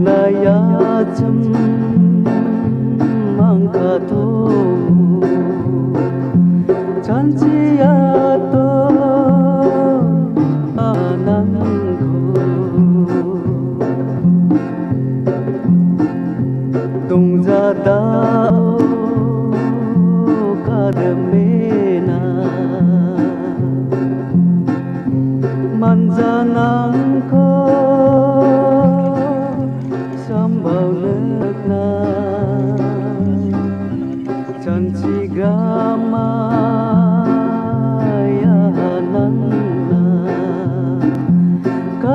Munayacham mangkato Chanchiyato anangko Tungzadao kademena Manjanangko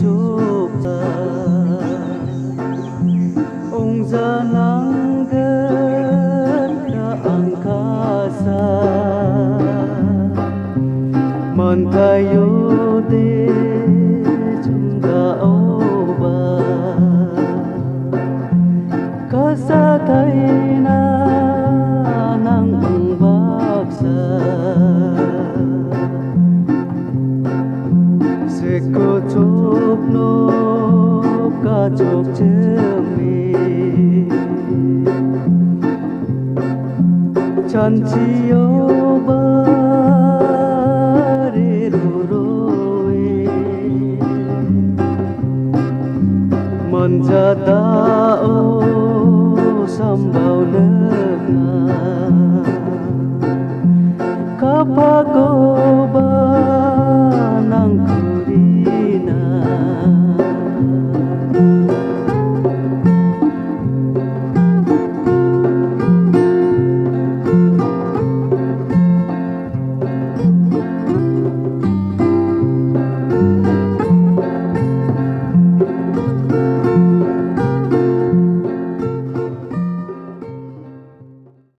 giúp giờ ông già nắng gần đã ăn ca xa. Mòn tay yêu đi, chúng ta ô bà ca xa tay nào Seko chok no ka chok chemi Chanchiyo bare ruroi Manjadao sambau lekna Kapako